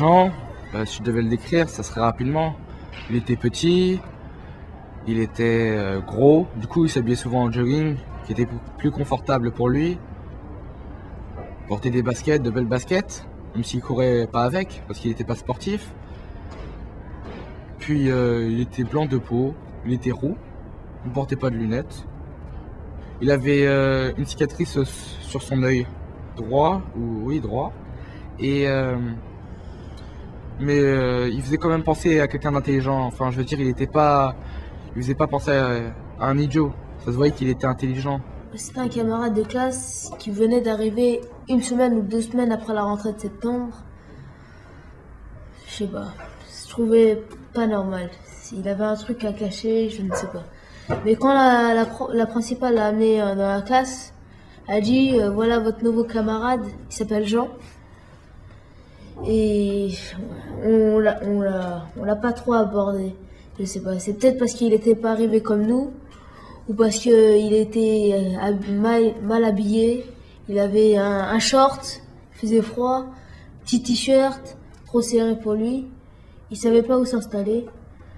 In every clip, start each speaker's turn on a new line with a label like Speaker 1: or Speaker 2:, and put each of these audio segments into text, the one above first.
Speaker 1: Bah, si je devais le décrire, ça serait rapidement. Il était petit, il était euh, gros, du coup il s'habillait souvent en jogging, qui était plus confortable pour lui. Portait des baskets, de belles baskets, même s'il courait pas avec, parce qu'il n'était pas sportif. Puis euh, il était blanc de peau, il était roux, il ne portait pas de lunettes. Il avait euh, une cicatrice sur son œil droit, ou oui droit, et mais euh, il faisait quand même penser à quelqu'un d'intelligent. Enfin, je veux dire, il était pas, il faisait pas penser à, un idiot. Ça se voyait qu'il était intelligent.
Speaker 2: C'était un camarade de classe qui venait d'arriver une semaine ou deux semaines après la rentrée de septembre. Je sais pas, je trouvais pas normal. Il avait un truc à cacher, je ne sais pas. Mais quand la, la, principale l'a amené euh, dans la classe, a dit euh, voilà votre nouveau camarade, il s'appelle Jean. Et on l'a, on l'a, on l'a pas trop abordé. Je sais pas. C'est peut-être parce qu'il était pas arrivé comme nous, ou parce qu'il était euh, mal, mal, habillé. Il avait un, short, il faisait froid, petit t-shirt, trop serré pour lui. Il savait pas où s'installer.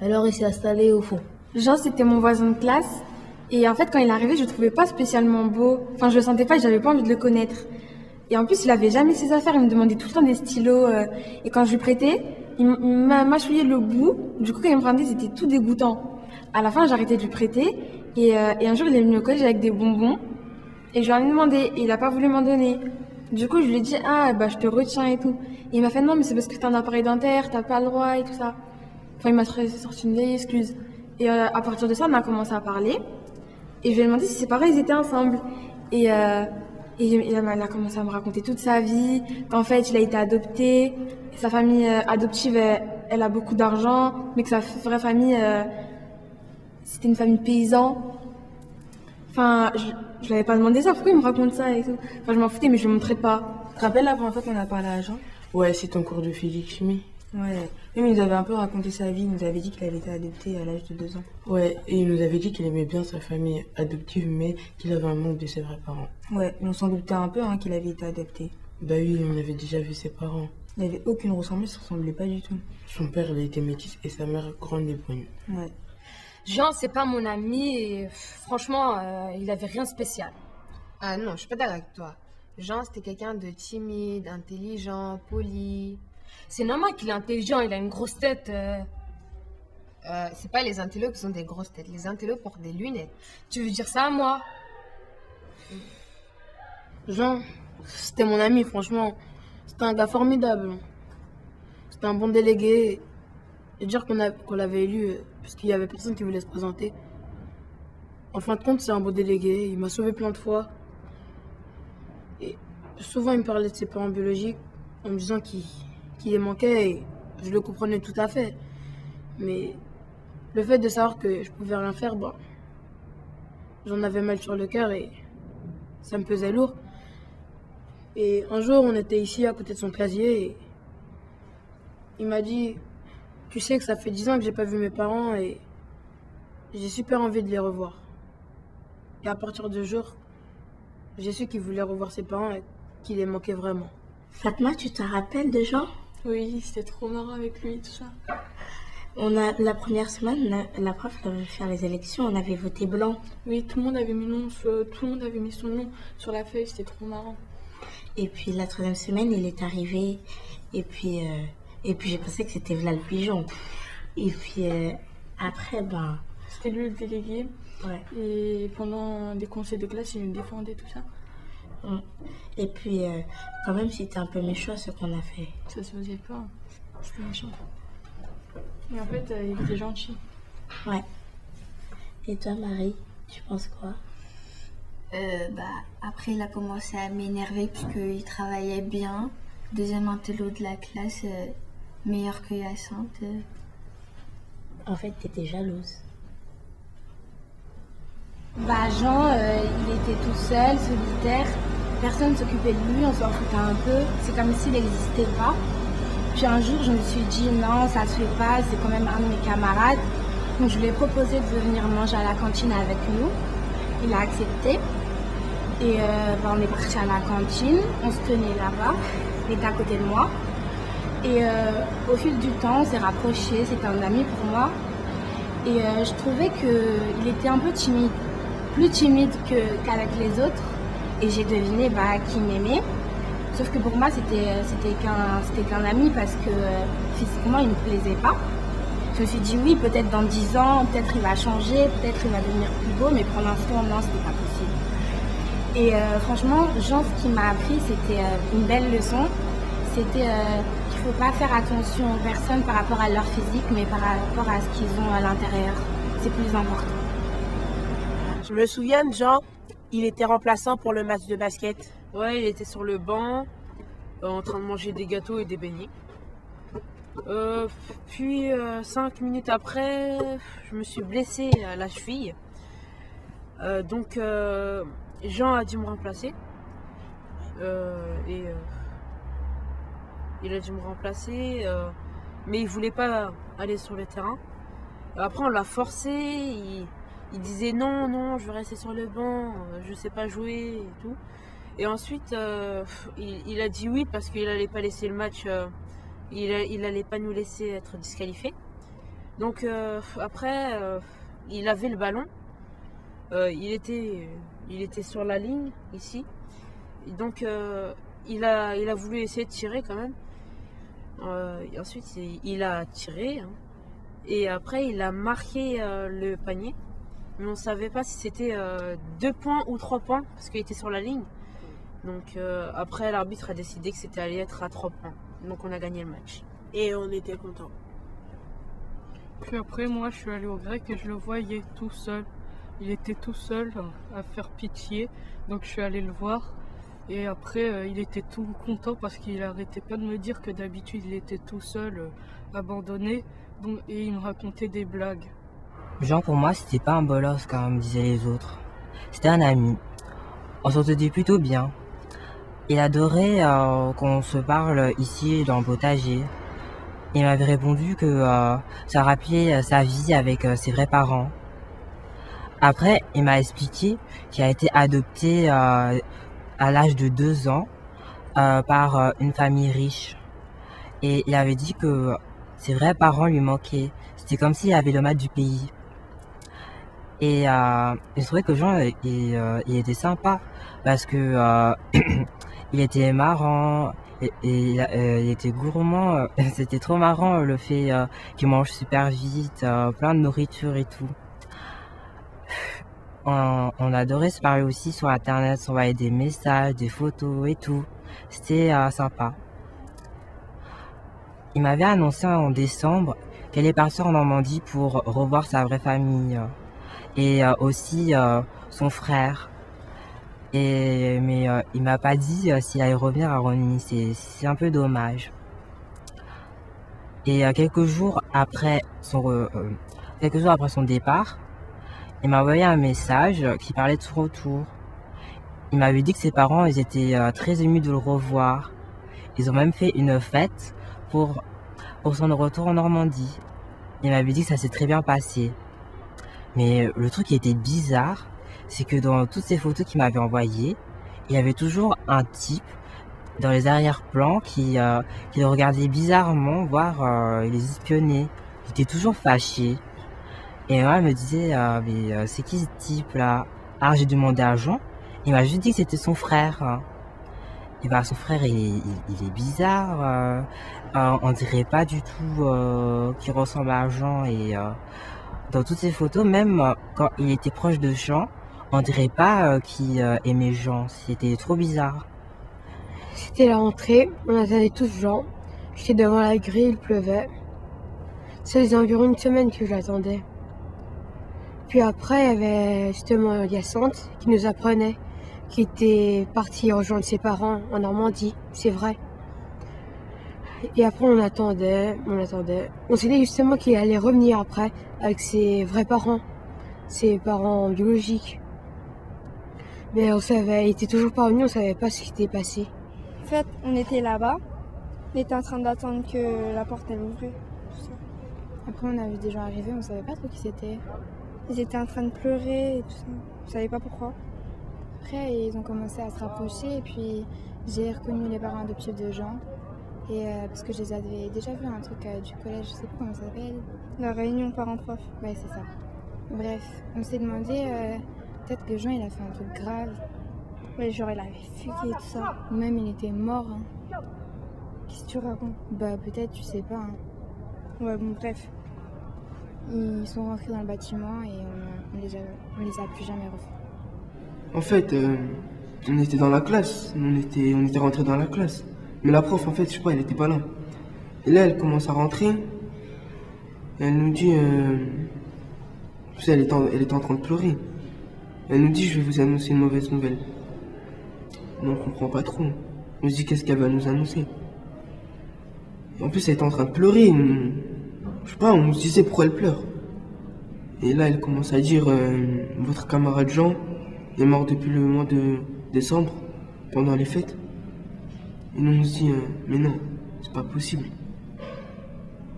Speaker 2: Alors il s'est installé au fond.
Speaker 3: Jean, c'était mon voisin de classe. Et en fait, quand il est arrivé, je le trouvais pas spécialement beau. Enfin, je le sentais pas, j'avais pas envie de le connaître. Et en plus, il avait jamais ses affaires. Il me demandait tout le temps des stylos. Euh, et quand je lui prêtais, il m'a mâchouillé le bout. Du coup, quand il me prenait, c'était tout dégoûtant. À la fin, arrêté de lui prêter. Et, euh, un jour, il est venu au collège avec des bonbons. Et je lui en ai demandé. Et il a pas voulu m'en donner. Du coup, je lui ai dit, ah, bah, je te retiens et tout. Et il m'a fait, non, mais c'est parce que t'as un appareil dentaire, t'as pas le droit et tout ça. Enfin, il m'a sorti une vieille excuse. Et euh, à partir de ça, on a commencé à parler. Et je lui ai demandé si ses parents, ils étaient ensemble. Et, et il a, commencé à me raconter toute sa vie, qu'en fait, il a été adopté, sa famille euh, adoptive, elle, a beaucoup d'argent, mais que sa vraie famille, euh, c'était une famille paysan. Enfin, je, je l'avais pas demandé ça, pourquoi il me raconte ça et tout? Enfin, je m'en foutais, mais je ne montrais pas.
Speaker 4: Tu te rappelles la première fois qu'on a parlé à Jean?
Speaker 5: Ouais, c'est ton cours de physique chimie.
Speaker 4: Ouais. Même il nous avait un peu raconté sa vie, il nous avait dit qu'il avait été adopté à l'âge de deux ans.
Speaker 5: Ouais, et il nous avait dit qu'il aimait bien sa famille adoptive, mais qu'il avait un manque de ses vrais parents.
Speaker 4: Ouais, mais on s'en doutait un peu hein, qu'il avait été adopté.
Speaker 5: Bah oui, on avait déjà vu ses parents.
Speaker 4: Il n'avait aucune ressemblance, ça ressemblait pas du tout.
Speaker 5: Son père, il était métis et sa mère, grande et poignue.
Speaker 4: Ouais.
Speaker 6: Jean, c'est pas mon ami et franchement, euh, il avait rien de spécial.
Speaker 7: Ah non, je suis pas d'accord avec toi. Jean, c'était quelqu'un de timide, intelligent, poli.
Speaker 6: C'est normal qu'il est intelligent, il a une grosse tête. Euh.
Speaker 7: Euh, c'est pas les intellos qui ont des grosses têtes. Les intellos portent des lunettes.
Speaker 6: Tu veux dire ça à moi?
Speaker 8: Jean, c'était mon ami, franchement. C'était un gars formidable. C'était un bon délégué. Et dire qu'on l'avait élu euh, parce qu'il y avait personne qui voulait se présenter. En fin de compte, c'est un beau délégué. Il m'a sauvé plein de fois. Et souvent, il me parlait de ses parents biologiques en me disant qu'il qui les manquait et je le comprenais tout à fait. Mais le fait de savoir que je pouvais rien faire, bon, j'en avais mal sur le cœur et ça me pesait lourd. Et un jour, on était ici à côté de son casier et il m'a dit Tu sais que ça fait dix ans que j'ai pas vu mes parents et j'ai super envie de les revoir. Et à partir de jour, j'ai su qu'il voulait revoir ses parents et qu'il les manquait vraiment.
Speaker 2: Fatma, tu te rappelles de Jean
Speaker 3: oui, c'était trop marrant avec lui, tout ça.
Speaker 2: On a, la première semaine, la, prof avait faire les élections, on avait voté blanc.
Speaker 3: Oui, tout le monde avait mis, nom, tout le monde avait mis son nom sur la feuille, c'était trop marrant.
Speaker 2: Et puis la troisième semaine, il est arrivé, et puis, euh, et puis j'ai pensé que c'était Vlad Pigeon. Et puis euh, après, ben.
Speaker 3: C'était lui le délégué.
Speaker 2: Ouais.
Speaker 3: Et pendant des conseils de classe, il me défendait tout ça.
Speaker 2: Mm. Et puis, euh, quand même, c'était un peu méchant ce qu'on a fait.
Speaker 3: Ça se faisait pas. C'était méchant. Mais en fait, euh, il était gentil.
Speaker 2: Ouais. Et toi, Marie, tu penses quoi?
Speaker 9: Euh, bah, Après, il a commencé à m'énerver puisqu'il travaillait bien. Deuxième intello de la classe, meilleur que Hyacinthe.
Speaker 2: En fait, t'étais jalouse.
Speaker 6: Bah Jean, il était tout seul, solitaire personne s'occupait de lui, on s'en foutait un peu. C'est comme s'il n'existait pas. Puis un jour, je me suis dit non, ça se fait pas, c'est quand même un de mes camarades. Donc je lui ai proposé de venir manger à la cantine avec nous. Il a accepté. Et euh, bah, on est parti à la cantine, on se tenait là-bas, il était à côté de moi. Et euh, au fil du temps, on s'est rapprochés, c'était un ami pour moi. Et euh, je trouvais qu'il était un peu timide, plus timide qu'avec les autres. Et j'ai deviné bah, qu'il m'aimait. Sauf que pour moi, c'était qu'un qu'un ami parce que euh, physiquement, il ne me plaisait pas. Je me suis dit oui, peut-être dans 10 ans, peut-être il va changer, peut-être il va devenir plus beau, mais pour l'instant, non, c'était pas possible. Et euh, franchement, Jean, ce qui m'a appris, c'était une belle leçon. C'était ne faut pas faire attention aux personnes par rapport à leur physique, mais par rapport à ce qu'ils ont à l'intérieur. C'est plus important.
Speaker 10: Je me souviens de Jean, il était remplaçant pour le match de basket.
Speaker 11: Ouais, il était sur le banc, euh, en train de manger des gâteaux et des beignets. Euh, puis, euh, cinq minutes après, je me suis blessé à la cheville. donc, Jean a dû me remplacer. et il a dû me remplacer, mais il voulait pas aller sur le terrain. Après, on l'a forcé, disait non, non, je veux rester sur le banc, euh, je sais pas jouer et tout. Et ensuite, euh, il, a dit oui parce qu'il allait pas laisser le match, il, il allait pas nous laisser être disqualifiés. Donc après, il avait le ballon, il, était, il sur la ligne ici. donc il, a, il voulu essayer de tirer quand même. Euh, ensuite, il a tiré. Hein. et après, il a marqué euh, le panier. Mais on ne savait pas si c'était euh, deux points ou trois points, parce qu'il était sur la ligne. Donc après, l'arbitre a décidé que c'était allé être à trois points. Donc on a gagné le match.
Speaker 10: Et on était content.
Speaker 12: Puis après, moi, je suis allé au grec et je le voyais tout seul. Il était tout seul à faire pitié. Donc je suis allé le voir. Et après, euh, il était tout content parce qu'il arrêtait pas de me dire que d'habitude il était tout seul, euh, abandonné, et il me racontait des blagues.
Speaker 13: Jean, pour moi, c'était pas un bolos comme disaient les autres. C'était un ami. On s'entendait plutôt bien. Il adorait euh, qu'on se parle ici dans le potager. Il m'avait répondu que ça rappelait sa vie avec ses vrais parents. Après, il m'a expliqué qu'il a été adopté à l'âge de deux ans euh, par euh, une famille riche. Et il avait dit que ses vrais parents lui manquaient. C'était comme s'il avait le mal du pays. Et euh, je trouvais que Jean, il, était sympa parce que il était marrant et, il était gourmand. C'était trop marrant le fait qu'il mange super vite, plein de nourriture et tout on, adorait se parler aussi sur internet, s'envoyer des messages, des photos et tout. C'était euh, sympa. Il m'avait annoncé en décembre qu'elle est partie en Normandie pour revoir sa vraie famille et euh, aussi euh, son frère. Et, mais il m'a pas dit s'il allait revenir à Rony. C'est un peu dommage. Et quelques jours après son quelques jours après son départ, il m'a envoyé un message qui parlait de son retour. Il m'avait dit que ses parents ils étaient euh, très émus de le revoir. Ils ont même fait une fête pour, pour son retour en Normandie. Il m'avait dit que ça s'est très bien passé. Mais le truc qui était bizarre, c'est que dans toutes ces photos qu'il m'avait envoyées, il y avait toujours un type dans les arrière-plans qui, euh, le regardait bizarrement, voire euh, il les espionnait. Il était toujours fâché. Et moi, elle me disait, euh, mais euh, c'est qui ce type-là? Alors j'ai demandé à Jean, il m'a juste dit que c'était son frère. Et bah son frère, il, il, est bizarre. Euh, euh, on dirait pas du tout qu'il ressemble à Jean. Et dans toutes ces photos, même quand il était proche de Jean, on dirait pas qu'il aimait Jean. C'était trop bizarre.
Speaker 14: C'était la rentrée, on attendait tous Jean. J'étais devant la grille, il pleuvait. Ça faisait environ une semaine que je l'attendais. Puis après, il y avait justement Yacinthe qui nous apprenait qui était parti rejoindre ses parents en Normandie, c'est vrai. Et après, on attendait, on attendait. On s'est dit justement qu'il allait revenir après avec ses vrais parents, ses parents biologiques. Mais on savait, il était toujours pas revenu, on savait pas ce qui s'était passé.
Speaker 3: En fait, on était là-bas, on était en train d'attendre que la porte elle ouvre.
Speaker 15: Après, on a vu des gens arriver, on savait pas trop qui c'était.
Speaker 3: Ils étaient en train de pleurer et tout ça. Je savais pas pourquoi.
Speaker 15: Après, ils ont commencé à se rapprocher et puis j'ai reconnu les parents adoptifs de Jean. Et euh, parce que je les avais déjà vus un truc euh, du collège, je sais plus comment ça s'appelle.
Speaker 3: La réunion parents-prof.
Speaker 15: Ouais, c'est ça. Bref, on s'est demandé, euh, peut-être que Jean il a fait un truc grave.
Speaker 3: Ouais, genre il avait fugué et tout ça.
Speaker 15: Ou même il était mort. hein.
Speaker 3: Qu'est-ce que tu racontes?
Speaker 15: Bah peut-être, tu sais pas. hein.
Speaker 3: Ouais, bon, bref.
Speaker 15: Ils sont rentrés dans le bâtiment et on, on les, a, on les a plus jamais revus.
Speaker 5: En fait, euh, on était dans la classe. On était, on était rentrés dans la classe. Mais la prof, en fait, je sais pas, elle était pas là. Et là, elle commence à rentrer. Elle nous dit. Euh, elle était, en, était en train de pleurer. Elle nous dit Je vais vous annoncer une mauvaise nouvelle. Mais on comprend pas trop. On se dit Qu'est-ce qu'elle va nous annoncer? Et en plus, elle était en train de pleurer. On- je sais pas, on se disait pourquoi elle pleure. Et là, elle commence à dire euh, Votre camarade Jean est mort depuis le mois de décembre, pendant les fêtes. Et nous, on se dit euh, Mais non, c'est pas possible.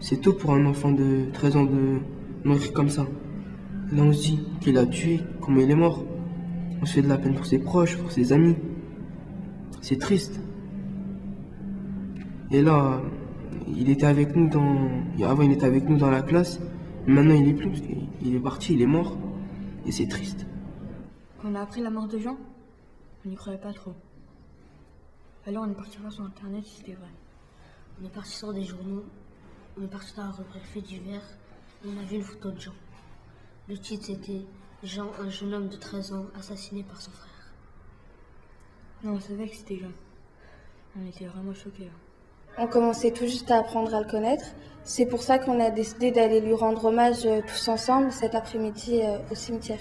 Speaker 5: C'est tôt pour un enfant de 13 ans de mourir comme ça. Là, on se dit qu'il a tué, comment il est mort. On se fait de la peine pour ses proches, pour ses amis. C'est triste. Et là, il était avec nous dans. Avant, il était avec nous dans la classe. Maintenant, il est plus, qu'il est parti, il est mort. Et c'est triste.
Speaker 16: Quand on a appris la mort de Jean, on n'y croyait pas trop. Alors on est parti voir sur internet si c'était vrai.
Speaker 17: On est parti sur des journaux, on est parti dans la rubrique fait divers, et on a vu une photo de Jean. Le titre c'était Jean, un jeune homme de 13 ans assassiné par son frère.
Speaker 16: Non, on savait que c'était Jean. On était vraiment choqués. hein.
Speaker 3: On commençait tout juste à apprendre à le connaître. C'est pour ça qu'on a décidé d'aller lui rendre hommage euh, tous ensemble cet après-midi euh, au cimetière.